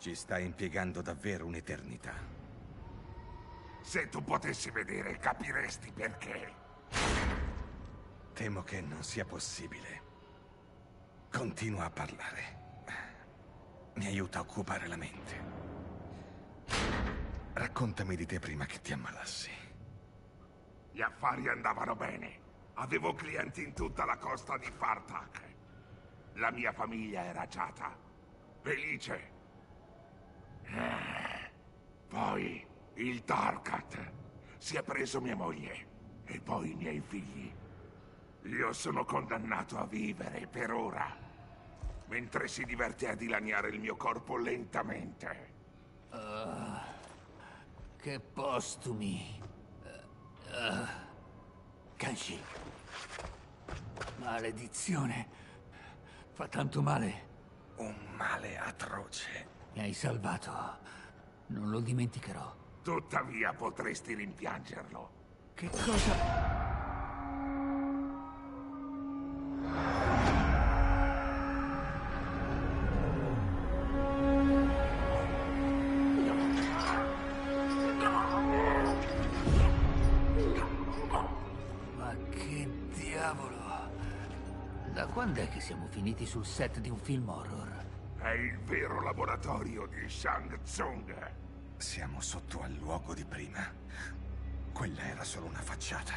Ci stai impiegando davvero un'eternità. Se tu potessi vedere, capiresti perché. Temo che non sia possibile. Continua a parlare. Mi aiuta a occupare la mente. Raccontami di te prima che ti ammalassi. Gli affari andavano bene. Avevo clienti in tutta la costa di Fartak. La mia famiglia era agiata, felice. Eh, Poi il Darkat si è preso mia moglie e poi i miei figli. Io sono condannato a vivere per ora, mentre si diverte a dilaniare il mio corpo lentamente. Che postumi. Uh, Kanji. Maledizione. Fa tanto male. Un male atroce. Mi hai salvato. Non lo dimenticherò. Tuttavia potresti rimpiangerlo. Che cosa... Ma che diavolo! Da quando è che siamo finiti sul set di un film horror? È il vero laboratorio di Shang Tsung. Siamo sotto al luogo di prima. Quella era solo una facciata.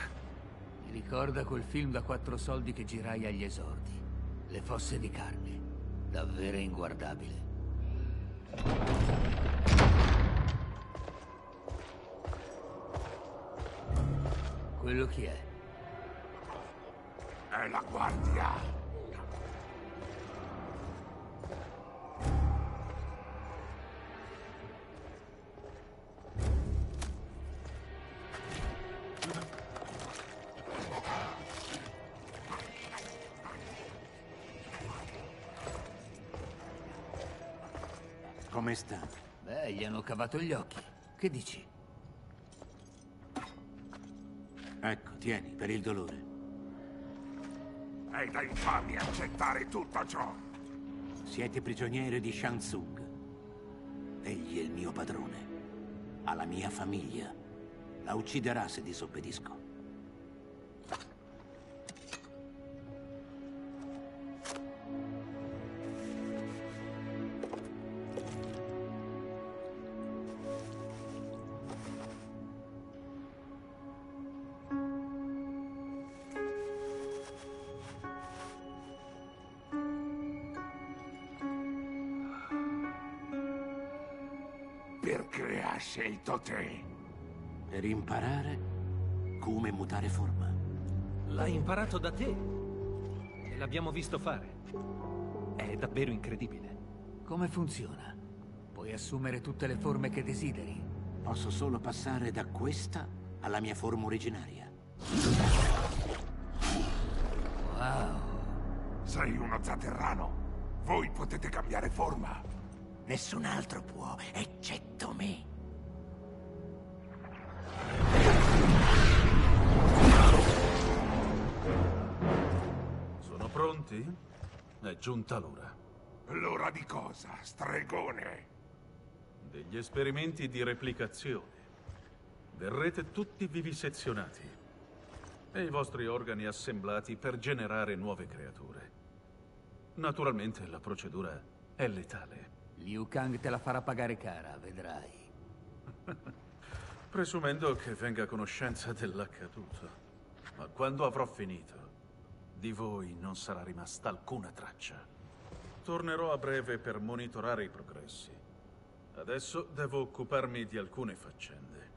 Mi ricorda quel film da quattro soldi che girai agli esordi. Le fosse di carne. Davvero inguardabile. Quello chi è? È la guardia. Come sta? Beh, gli hanno cavato gli occhi. Che dici? Ecco, tieni, per il dolore. È da infami accettare tutto ciò. Siete prigionieri di Shang Tsung. Egli è il mio padrone. Ha la mia famiglia. La ucciderà se disobbedisco. Perché ha scelto te? Per imparare come mutare forma. L'hai imparato da te. E l'abbiamo visto fare. È davvero incredibile. Come funziona? Puoi assumere tutte le forme che desideri. Posso solo passare da questa alla mia forma originaria. Wow. Sei uno zaterrano. Voi potete cambiare forma. Nessun altro può, eccetto me. Sono pronti? È giunta l'ora. L'ora di cosa, stregone? Degli esperimenti di replicazione. Verrete tutti vivisezionati e i vostri organi assemblati per generare nuove creature. Naturalmente la procedura è letale. Liu Kang te la farà pagare cara, vedrai. Presumendo che venga a conoscenza dell'accaduto. Ma quando avrò finito, di voi non sarà rimasta alcuna traccia. Tornerò a breve per monitorare i progressi. Adesso devo occuparmi di alcune faccende.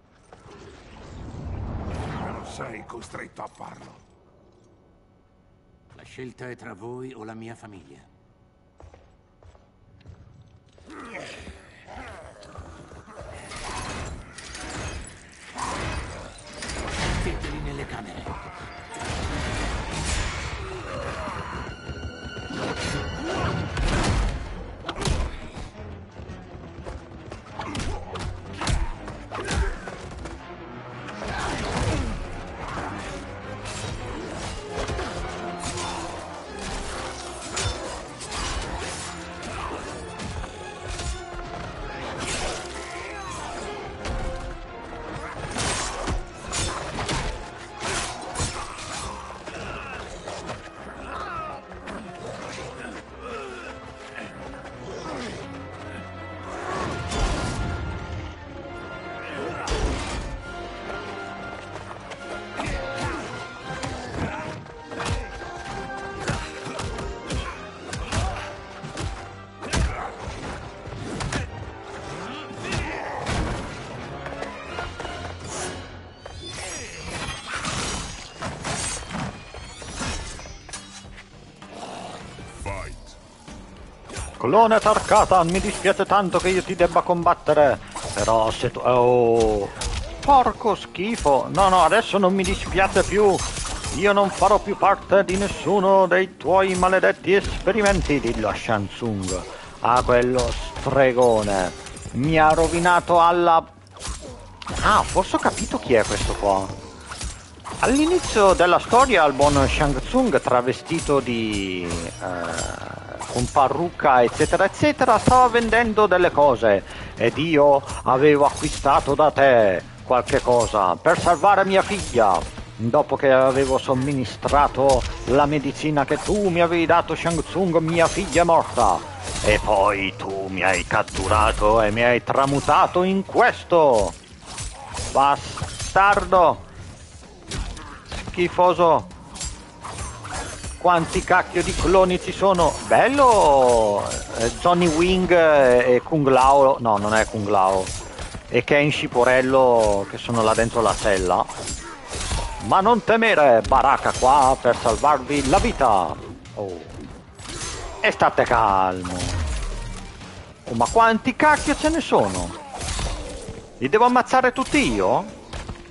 Non sei costretto a farlo. La scelta è tra voi o la mia famiglia. Ugh. Clone Tarkatan, mi dispiace tanto che io ti debba combattere. Però se tu... Oh... Porco schifo. No, no, adesso non mi dispiace più. Io non farò più parte di nessuno dei tuoi maledetti esperimenti, dillo a Shansung. Ah, quello stregone. Mi ha rovinato alla... Ah, forse ho capito chi è questo qua. All'inizio della storia il buon Shang Tsung travestito di... Eh, con parrucca eccetera eccetera stava vendendo delle cose. Ed io avevo acquistato da te qualche cosa per salvare mia figlia. Dopo che avevo somministrato la medicina che tu mi avevi dato Shang Tsung mia figlia è morta. E poi tu mi hai catturato e mi hai tramutato in questo. Bastardo! Schifoso quanti cacchio di cloni ci sono. Bello eh, Johnny Wing e Kung Lao, no non è Kung Lao, e Ken Sciporello che sono là dentro la cella. Ma non temere, Baraka qua per salvarvi la vita. Oh. E state calmo. Oh, ma quanti cacchio ce ne sono? Li devo ammazzare tutti io?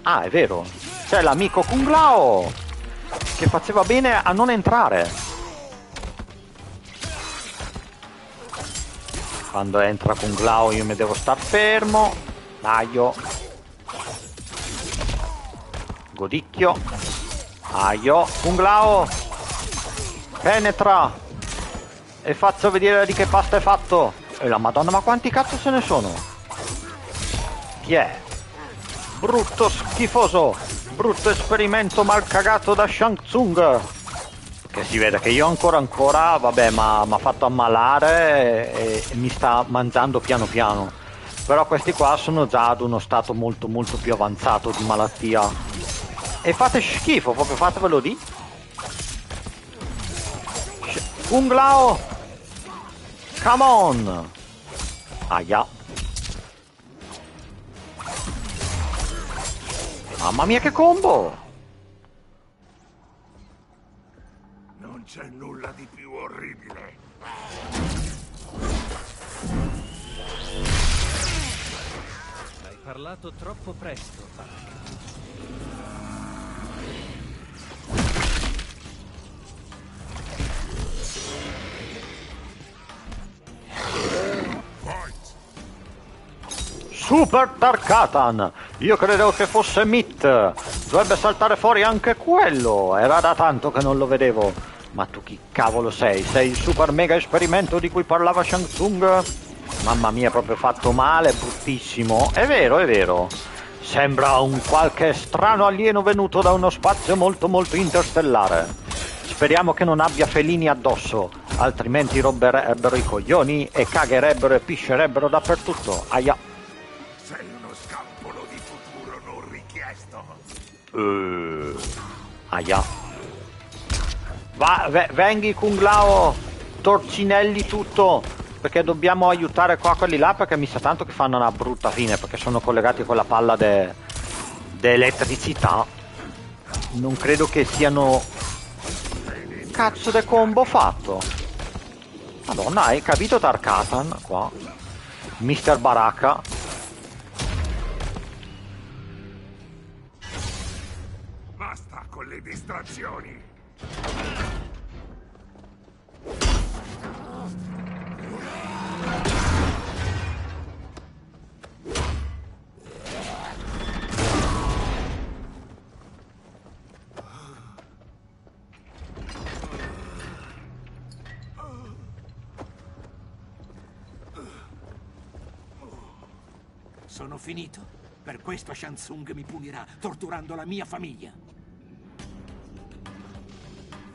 Ah, è vero. C'è l'amico Kung Lao che faceva bene a non entrare. Quando entra con Glau io mi devo star fermo. Aio. Godicchio. Aio. Con Glau. Penetra. E faccio vedere di che pasta è fatto. E la madonna ma quanti cazzo se ne sono? Chi è? Brutto schifoso brutto esperimento mal cagato da Shang Tsung. Che si vede che io ancora ancora vabbè ma mi ha fatto ammalare e, e, mi sta mangiando piano piano. Però questi qua sono già ad uno stato molto molto più avanzato di malattia. E fate schifo proprio fatevelo di Kung Lao come on. Aia Mamma mia che combo! Non c'è nulla di più orribile. Hai parlato troppo presto, Park. Super Tarkatan! Io credevo che fosse Mit! Dovrebbe saltare fuori anche quello! Era da tanto che non lo vedevo! Ma tu chi cavolo sei? Sei il super mega esperimento di cui parlava Shang Tsung? Mamma mia, proprio fatto male, bruttissimo! È vero, è vero! Sembra un qualche strano alieno venuto da uno spazio molto molto interstellare. Speriamo che non abbia felini addosso, altrimenti romperebbero i coglioni e cagherebbero e piscerebbero dappertutto. Aia! Uh, aia. Va, ve, venghi Kung Lao, torcinelli tutto, perché dobbiamo aiutare qua quelli là perché mi sa tanto che fanno una brutta fine perché sono collegati con la palla de, de. Non credo che siano... Cazzo de combo fatto. Madonna, hai capito Tarkatan qua? Mister Baraka le distrazioni. Sono finito. Per questo Shansung mi punirà, torturando la mia famiglia.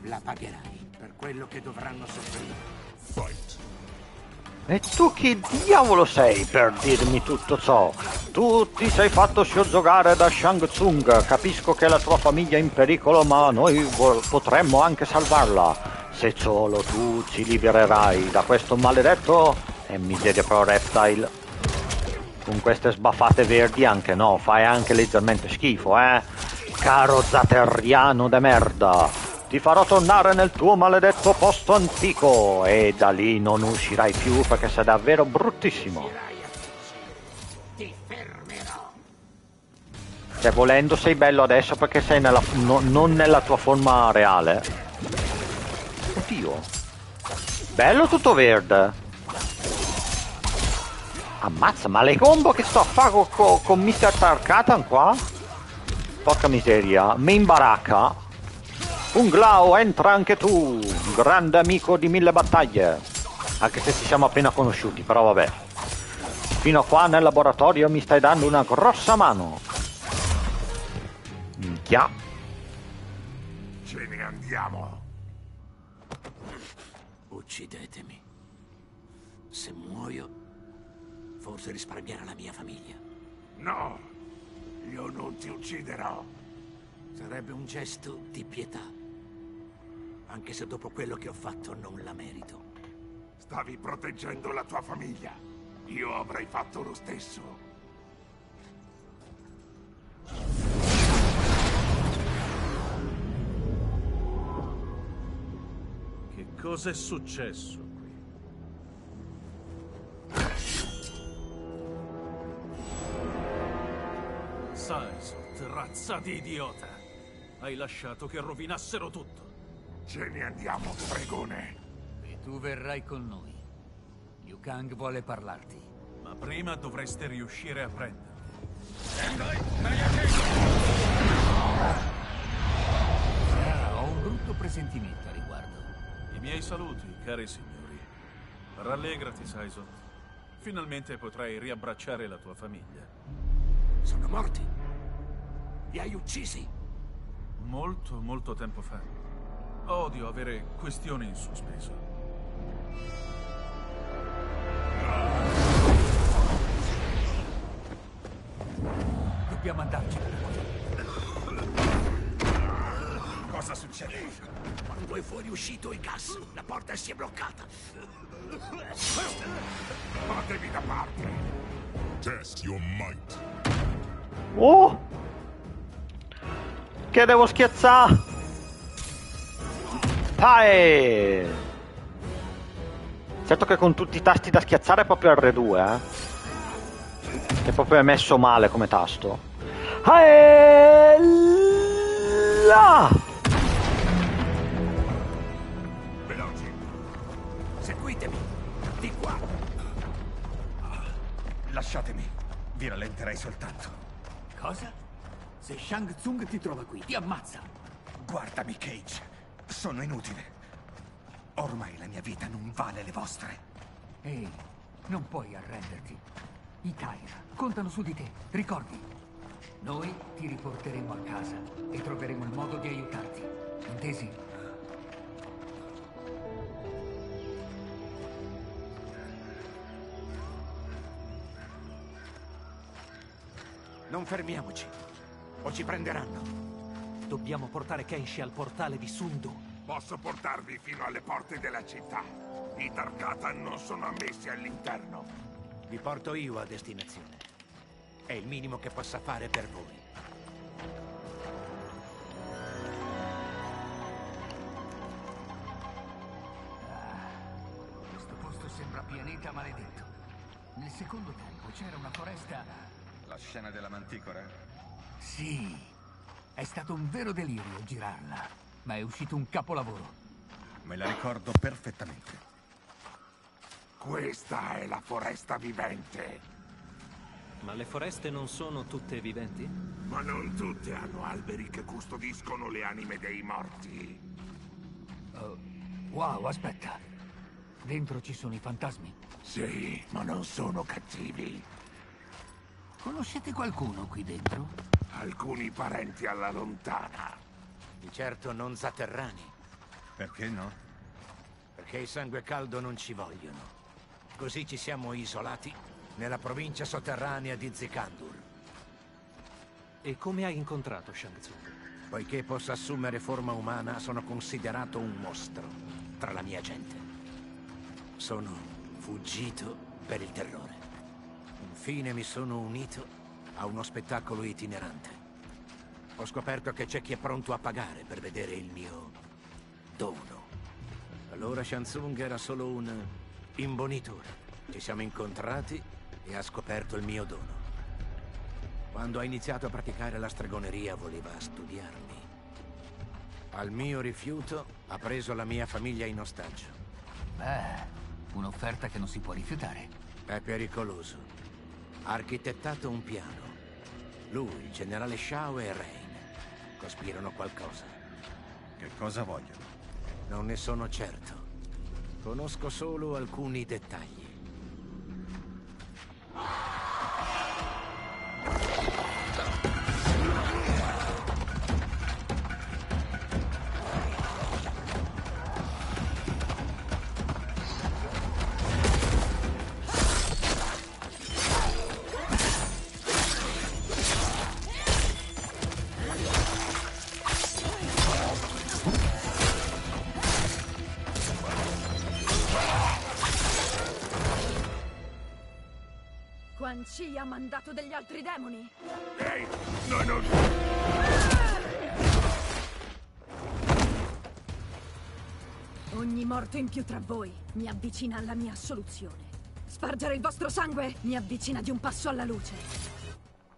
La pagherai per quello che dovranno soffrire. Fight. E tu chi diavolo sei per dirmi tutto ciò? Tu ti sei fatto soggiogare da Shang Tsung, capisco che la tua famiglia è in pericolo, ma noi potremmo anche salvarla. Se solo tu ci libererai da questo maledetto e miseria pro reptile. Con queste sbaffate verdi anche no, fai anche leggermente schifo, eh? Caro zateriano de merda. Ti farò tornare nel tuo maledetto posto antico e da lì non uscirai più perché sei davvero bruttissimo. Ti fermerò. Cioè, volendo sei bello adesso perché sei nella, no- non nella tua forma reale. Oddio. Bello tutto verde. Ammazza, ma le combo che sto a fare con, con, con Mr. Tarkatan qua? Porca miseria, mi imbaracca. Un Glau, entra anche tu, grande amico di mille battaglie. Anche se ci siamo appena conosciuti, però vabbè. Fino a qua nel laboratorio mi stai dando una grossa mano. Minchia. Ce ne andiamo. Uccidetemi. Se muoio, forse risparmierà la mia famiglia. No, io non ti ucciderò. Sarebbe un gesto di pietà. Anche se dopo quello che ho fatto non la merito. Stavi proteggendo la tua famiglia. Io avrei fatto lo stesso. Che cosa è successo qui? Saisot, razza di idiota! Hai lasciato che rovinassero tutto. Ce ne andiamo, stregone. E tu verrai con noi. Liu Kang vuole parlarti. Ma prima dovreste riuscire a prenderli. Ah, ho un brutto presentimento a riguardo. I miei saluti, cari signori. Rallegrati, Saisot. Finalmente potrai riabbracciare la tua famiglia. Sono morti. Li hai uccisi. Molto, molto tempo fa. Odio avere questioni in sospeso. Dobbiamo andarcene. Cosa succede? Quando è fuoriuscito il gas, la porta si è bloccata. Fatevi da parte. Test your might. Oh! Che devo schiazzare? Dai! Certo che con tutti i tasti da schiazzare è proprio R2, eh? Che proprio è messo male come tasto. Ae! Là! Veloci. Seguitemi. Di qua. Lasciatemi. Vi rallenterei soltanto. Cosa? Se Shang Tsung ti trova qui, ti ammazza. Guardami, Cage. Sono inutile. Ormai la mia vita non vale le vostre. Ehi, non puoi arrenderti. I Kaira contano su di te, ricordi? Noi ti riporteremo a casa e troveremo il modo di aiutarti. Intesi? Non fermiamoci. O ci prenderanno. Dobbiamo portare Kenshi al portale di Sundu. Posso portarvi fino alle porte della città. I Tarkatan non sono ammessi all'interno. Vi porto io a destinazione. È il minimo che possa fare per voi. Questo posto sembra pianeta maledetto. Nel secondo tempo c'era una foresta... La scena della manticora? Sì, è stato un vero delirio girarla, ma è uscito un capolavoro. Me la ricordo perfettamente. Questa è la foresta vivente. Ma le foreste non sono tutte viventi? Ma non tutte hanno alberi che custodiscono le anime dei morti. Oh, wow, aspetta. Dentro ci sono i fantasmi. Sì, ma non sono cattivi. Conoscete qualcuno qui dentro? Alcuni parenti alla lontana. Di certo non zaterrani, Perché no? perché il sangue caldo non ci vogliono. Così ci siamo isolati nella provincia sotterranea di Zikandur. E come hai incontrato Shang Tsung? Poiché possa assumere forma umana, sono considerato un mostro tra la mia gente. Sono fuggito per il terrore. Infine mi sono unito a uno spettacolo itinerante. Ho scoperto che c'è chi è pronto a pagare per vedere il mio dono. Allora Shansung era solo un imbonitore. Ci siamo incontrati e ha scoperto il mio dono. Quando ha iniziato a praticare la stregoneria voleva studiarmi. Al mio rifiuto ha preso la mia famiglia in ostaggio. Beh, un'offerta che non si può rifiutare. È pericoloso. Ha architettato un piano. Lui, il generale Shao e Rain cospirano qualcosa. Che cosa vogliono? Non ne sono certo. Conosco solo alcuni dettagli. Chi ha mandato degli altri demoni? Ehi, no, no, Ogni morto in più tra voi mi avvicina alla mia soluzione. Spargere il vostro sangue mi avvicina di un passo alla luce.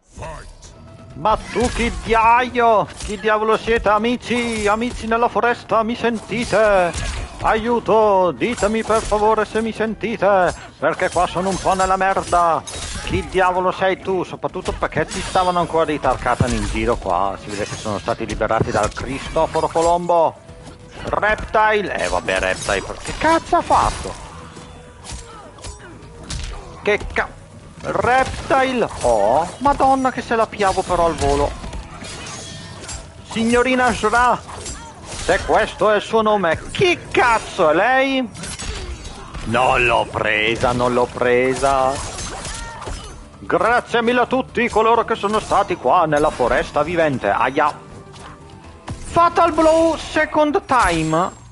Fight! Ma tu chi diaio? Chi diavolo siete amici? Amici nella foresta, mi sentite? Aiuto, ditemi per favore se mi sentite, perché qua sono un po' nella merda. Chi diavolo sei tu? Soprattutto perché ci stavano ancora dei Tarkatan in giro qua. Si vede che sono stati liberati dal Cristoforo Colombo. Reptile, eh vabbè Reptile, che cazzo ha fatto? Che ca... Reptile, oh, madonna che se la piavo però al volo. Signorina Shra, se questo è il suo nome, chi cazzo è lei? Non l'ho presa, non l'ho presa. Grazie mille a tutti coloro che sono stati qua nella foresta vivente. Aia. Fatal Blow Second Time.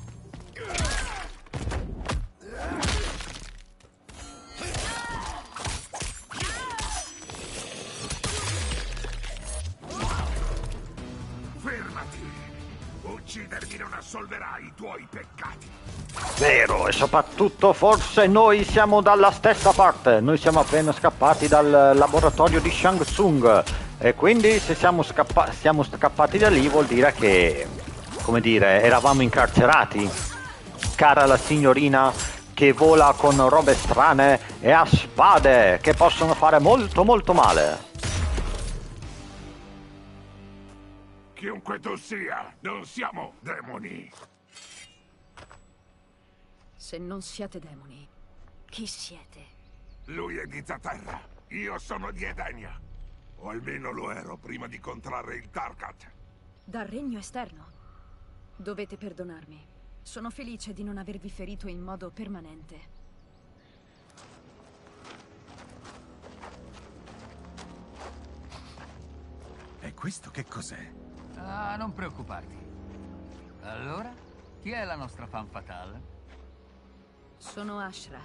Uccidermi non assolverà i tuoi peccati. Vero, e soprattutto forse noi siamo dalla stessa parte. Noi siamo appena scappati dal laboratorio di Shang Tsung. E quindi se siamo, scappa- siamo scappati da lì vuol dire che, come dire, eravamo incarcerati. Cara la signorina che vola con robe strane e ha spade che possono fare molto molto male. Chiunque tu sia, non siamo demoni. Se non siete demoni, chi siete? Lui è di Zaterra. Io sono di Edenia. O almeno lo ero prima di contrarre il Tarkat. Dal regno esterno. Dovete perdonarmi. Sono felice di non avervi ferito in modo permanente. E questo che cos'è? Ah, non preoccuparti. Allora, chi è la nostra fan fatale? Sono Ashra,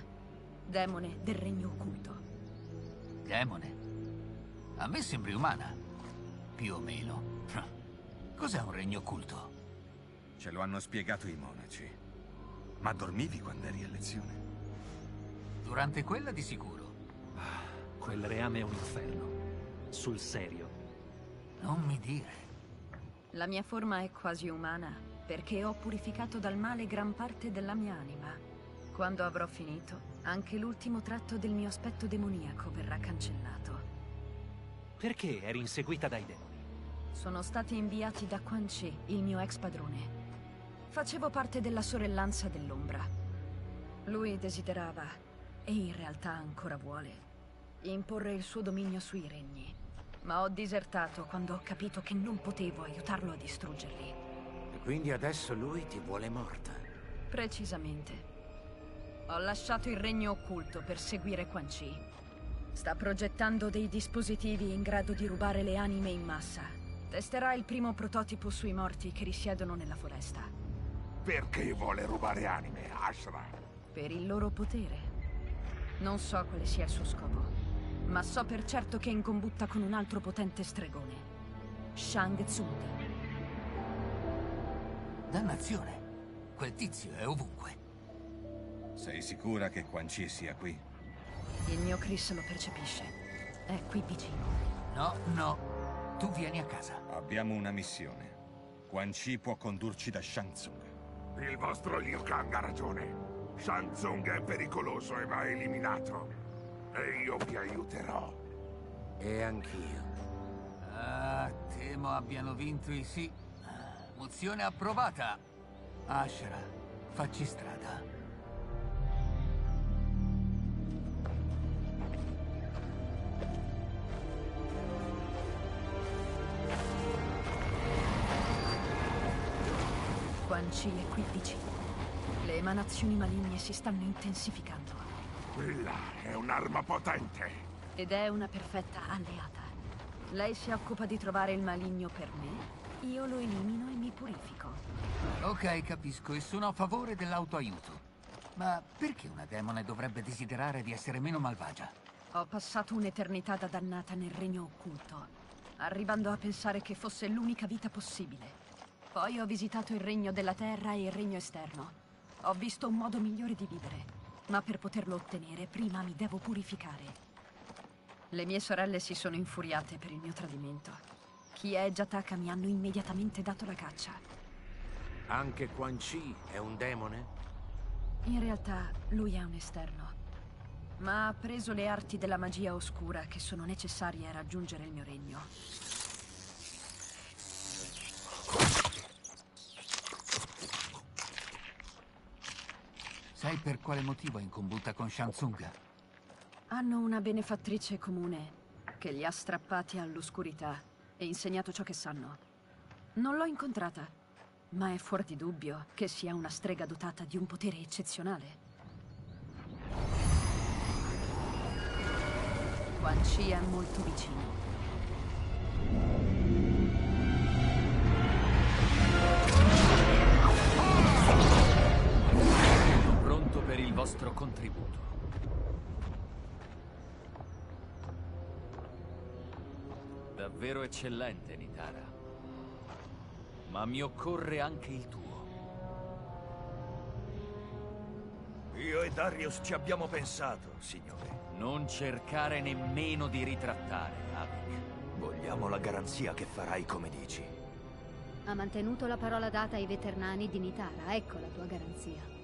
demone del regno occulto. Demone. A me sembri umana. Più o meno. Cos'è un regno occulto? Ce lo hanno spiegato i monaci. Ma dormivi quando eri a lezione? Durante quella di sicuro. Quel reame è un inferno. Sul serio. Non mi dire. La mia forma è quasi umana perché ho purificato dal male gran parte della mia anima. Quando avrò finito, anche l'ultimo tratto del mio aspetto demoniaco verrà cancellato. Perché eri inseguita dai demoni? Sono stati inviati da Quan Chi, il mio ex padrone. Facevo parte della sorellanza dell'ombra. Lui desiderava, e in realtà ancora vuole, imporre il suo dominio sui regni. Ma ho disertato quando ho capito che non potevo aiutarlo a distruggerli. E quindi adesso lui ti vuole morta. Precisamente. Ho lasciato il regno occulto per seguire Quan Chi. Sta progettando dei dispositivi in grado di rubare le anime in massa. Testerà il primo prototipo sui morti che risiedono nella foresta. Perché vuole rubare anime, Ashra? Per il loro potere. Non so quale sia il suo scopo, ma so per certo che è in combutta con un altro potente stregone. Shang Tsung. Dannazione. quel tizio è ovunque. Sei sicura che Quan Chi sia qui? Il mio Chris lo percepisce. È qui vicino. No, no. Tu vieni a casa. Abbiamo una missione. Quan Chi può condurci da Shang Tsung. Il vostro Liu Kang ha ragione. Shang Tsung è pericoloso e va eliminato. E io vi aiuterò. E anch'io. Ah, temo abbiano vinto i sì. Mozione approvata. Ashra, facci strada. Quan Chi è qui vicino. Le emanazioni maligne si stanno intensificando. Quella è un'arma potente. Ed è una perfetta alleata. Lei si occupa di trovare il maligno per me, io lo elimino e mi purifico. Ok, capisco, e sono a favore dell'autoaiuto. Ma perché una demone dovrebbe desiderare di essere meno malvagia? Ho passato un'eternità da dannata nel regno occulto, arrivando a pensare che fosse l'unica vita possibile. Poi ho visitato il regno della terra e il regno esterno. Ho visto un modo migliore di vivere, ma per poterlo ottenere prima mi devo purificare. Le mie sorelle si sono infuriate per il mio tradimento. Chi e Jataka mi hanno immediatamente dato la caccia. Anche Quan Chi è un demone? In realtà lui è un esterno. Ma ha preso le arti della magia oscura che sono necessarie a raggiungere il mio regno. Sai per quale motivo è in combutta con Shansung? Hanno una benefattrice comune che li ha strappati all'oscurità e insegnato ciò che sanno. Non l'ho incontrata, ma è fuori di dubbio che sia una strega dotata di un potere eccezionale. Quan Chi è molto vicino. Contributo. Davvero eccellente, Nitara. Ma mi occorre anche il tuo. Io e Darius ci abbiamo pensato, signore. Non cercare nemmeno di ritrattare, Avik. Vogliamo la garanzia che farai come dici. Ha mantenuto la parola data ai veternani di Nitara, ecco la tua garanzia.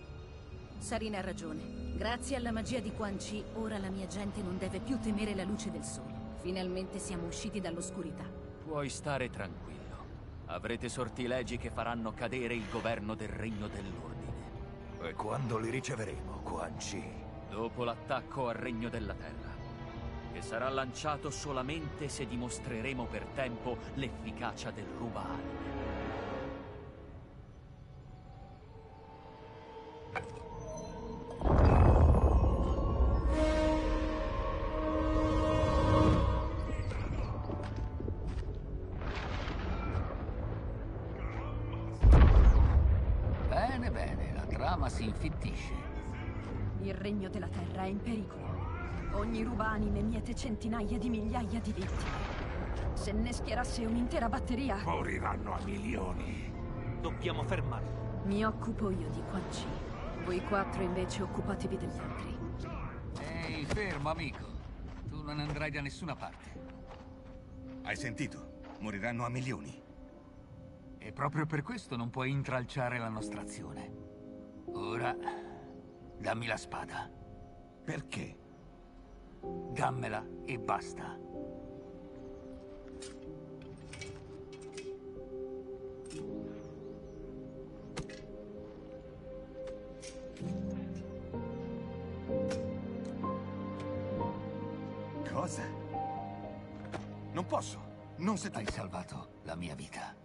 Sarina ha ragione. Grazie alla magia di Quan Chi, ora la mia gente non deve più temere la luce del sole. Finalmente siamo usciti dall'oscurità. Puoi stare tranquillo. Avrete sortilegi che faranno cadere il governo del Regno dell'Ordine. E quando li riceveremo, Quan Chi? Dopo l'attacco al Regno della Terra. Che sarà lanciato solamente se dimostreremo per tempo l'efficacia del rubale. Rubanime miete centinaia di migliaia di vittime. Se ne schierasse un'intera batteria, Moriranno a milioni. Dobbiamo fermarlo. mi occupo io di Quan Chi. Voi quattro invece occupatevi degli altri. Ehi, fermo, amico. Tu non andrai da nessuna parte. Hai sentito? Moriranno a milioni. E proprio per questo non puoi intralciare la nostra azione. Ora, dammi la spada. Perché? Dammela e basta. Cosa? Non posso. Non se. Hai salvato la mia vita.